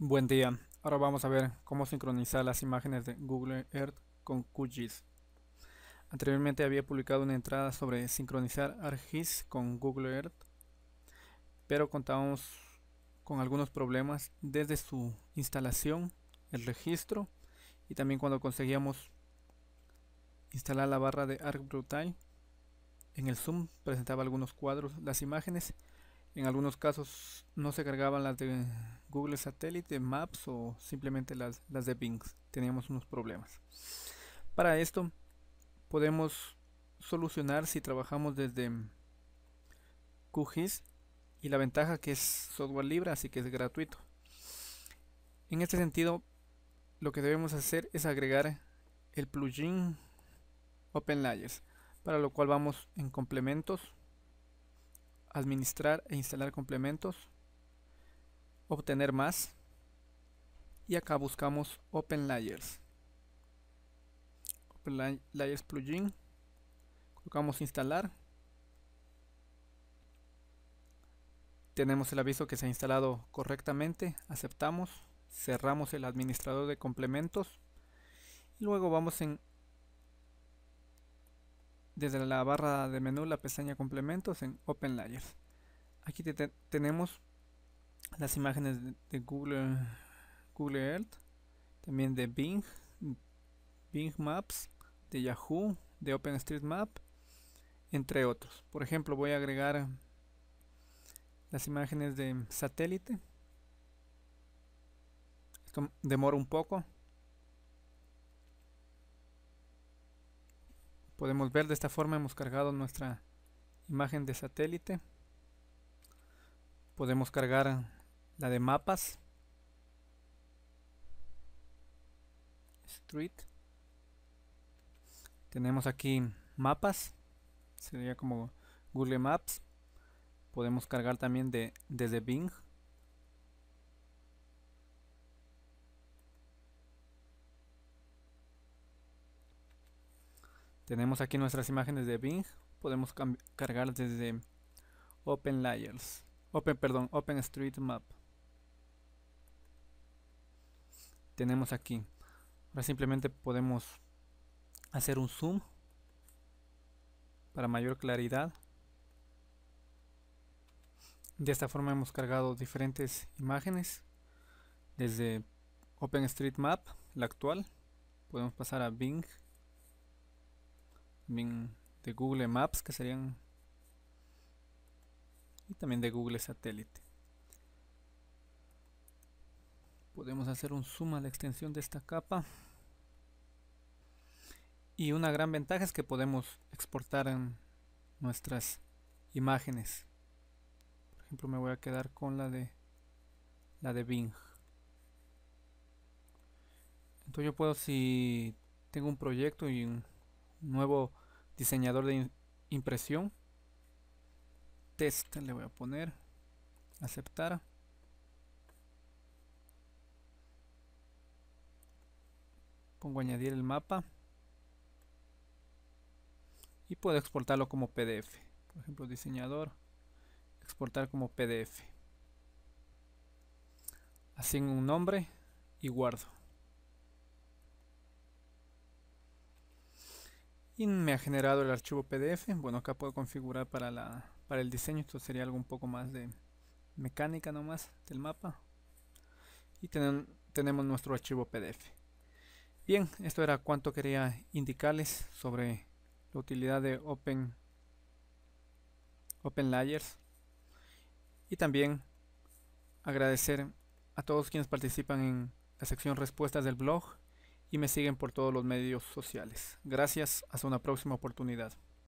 Buen día, ahora vamos a ver cómo sincronizar las imágenes de Google Earth con QGIS. Anteriormente había publicado una entrada sobre sincronizar ArcGIS con Google Earth, pero contábamos con algunos problemas desde su instalación, el registro y también cuando conseguíamos instalar la barra de ArcBrutile. En el Zoom presentaba algunos cuadros, las imágenes en algunos casos no se cargaban las de Google Satellite Maps o simplemente las, de Bing. Teníamos unos problemas. Para esto podemos solucionar si trabajamos desde QGIS y la ventaja que es software libre, así que es gratuito. En este sentido, lo que debemos hacer es agregar el plugin OpenLayers, para lo cual vamos en complementos administrar e instalar complementos, obtener más y acá buscamos Open Layers. Open Layers plugin, colocamos instalar. Tenemos el aviso que se ha instalado correctamente, aceptamos, cerramos el administrador de complementos y luego vamos en desde la barra de menú la pestaña complementos en Open Layers. Aquí tenemos las imágenes de, Google, Google Earth, también de Bing, Bing Maps, de Yahoo, de OpenStreetMap, entre otros. Por ejemplo, voy a agregar las imágenes de satélite. Esto demora un poco. Podemos ver de esta forma hemos cargado nuestra imagen de satélite. Podemos cargar la de mapas. Street. Tenemos aquí mapas. Sería como Google Maps. Podemos cargar también de desde Bing Tenemos aquí nuestras imágenes de Bing. Podemos cargar desde Open Layers. Open, perdón, OpenStreetMap. Tenemos aquí. Ahora simplemente podemos hacer un zoom para mayor claridad. De esta forma hemos cargado diferentes imágenes desde OpenStreetMap, la actual. Podemos pasar a Bing también de Google Maps que serían y también de Google Satélite. Podemos hacer un zoom a la extensión de esta capa. Y una gran ventaja es que podemos exportar en nuestras imágenes. Por ejemplo me voy a quedar con la de la de Bing. Entonces yo puedo si tengo un proyecto y un nuevo diseñador de impresión. Test le voy a poner. Aceptar. Pongo añadir el mapa. Y puedo exportarlo como pdf por ejemplo diseñador exportar como pdf así un nombre y guardo y me ha generado el archivo PDF. Bueno, acá puedo configurar para, la, para el diseño. Esto sería algo un poco más de mecánica nomás del mapa. Y tenemos nuestro archivo PDF. Bien, esto era cuanto quería indicarles sobre la utilidad de Open, Open Layers. Y también agradecer a todos quienes participan en la sección respuestas del blog y me siguen por todos los medios sociales. Gracias, hasta una próxima oportunidad.